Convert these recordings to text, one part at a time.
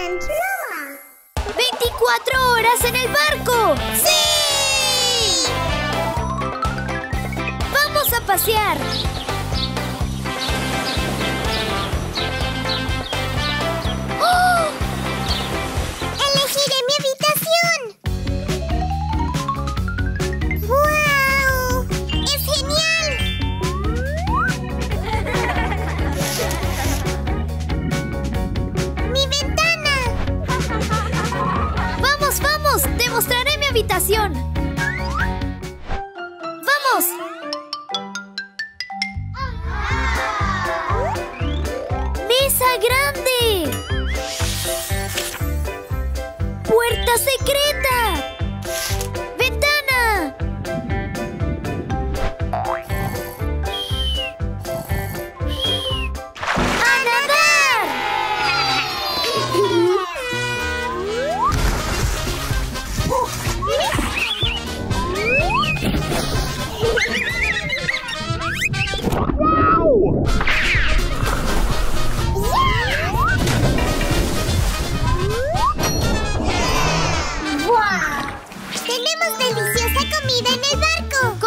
¡24 horas en el barco! ¡Sí! ¡Vamos a pasear! Habitación! ¡Vamos! ¡Mesa grande! ¡Puerta secreta!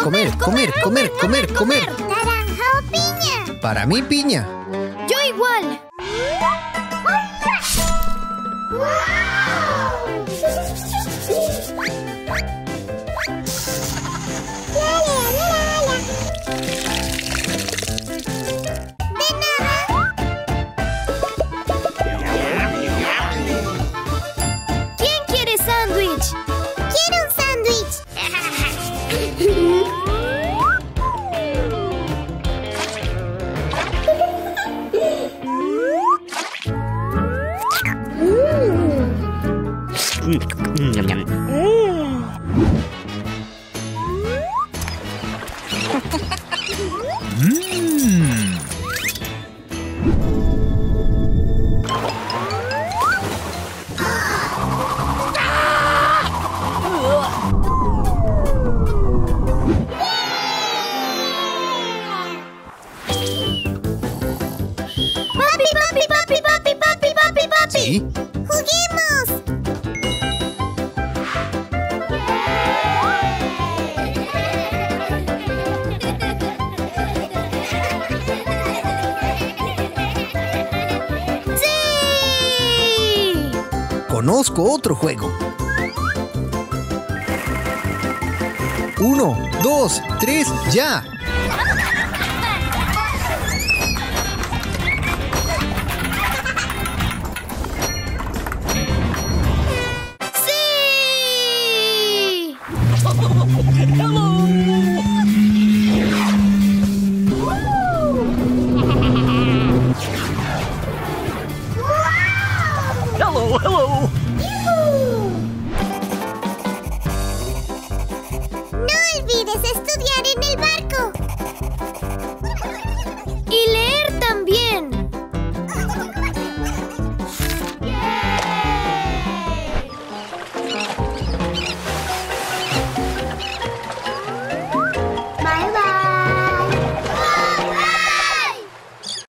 Comer, comer, comer, comer, comer. ¡Naranja o piña! Para mí, piña. ¡Yo igual! nhầm nhầm Puppy. Conozco otro juego. Uno, dos, tres, ya. ¡Sí! No olvides estudiar